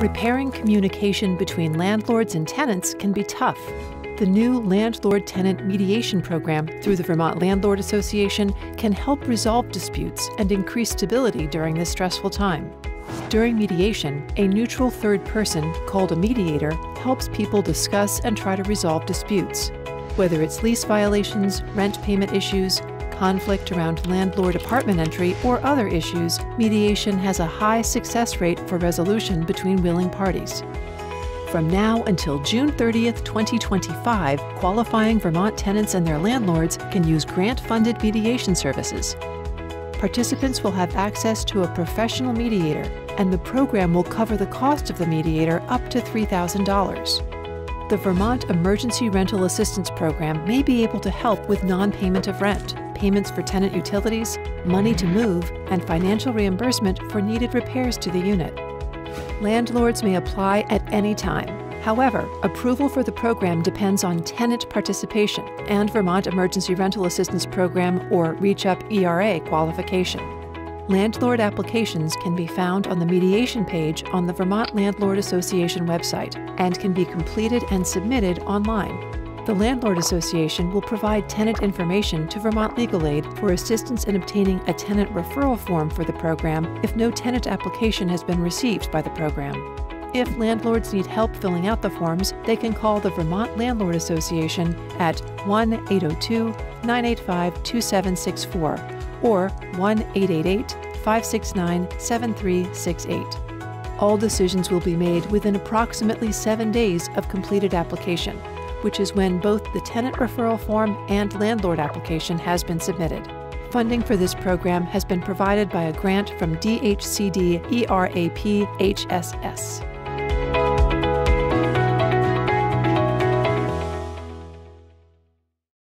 repairing communication between landlords and tenants can be tough. The new Landlord Tenant Mediation Program through the Vermont Landlord Association can help resolve disputes and increase stability during this stressful time. During mediation, a neutral third person, called a mediator, helps people discuss and try to resolve disputes. Whether it's lease violations, rent payment issues, conflict around landlord apartment entry, or other issues, mediation has a high success rate for resolution between willing parties. From now until June 30th, 2025, qualifying Vermont tenants and their landlords can use grant funded mediation services. Participants will have access to a professional mediator, and the program will cover the cost of the mediator up to $3,000. The Vermont Emergency Rental Assistance Program may be able to help with non payment of rent payments for tenant utilities, money to move, and financial reimbursement for needed repairs to the unit. Landlords may apply at any time. However, approval for the program depends on tenant participation and Vermont Emergency Rental Assistance Program or REACH Up ERA qualification. Landlord applications can be found on the mediation page on the Vermont Landlord Association website and can be completed and submitted online. The Landlord Association will provide tenant information to Vermont Legal Aid for assistance in obtaining a tenant referral form for the program if no tenant application has been received by the program. If landlords need help filling out the forms, they can call the Vermont Landlord Association at 1 802 985 2764 or 1 888 569 7368. All decisions will be made within approximately seven days of completed application which is when both the tenant referral form and landlord application has been submitted. Funding for this program has been provided by a grant from DHCD ERAP HSS.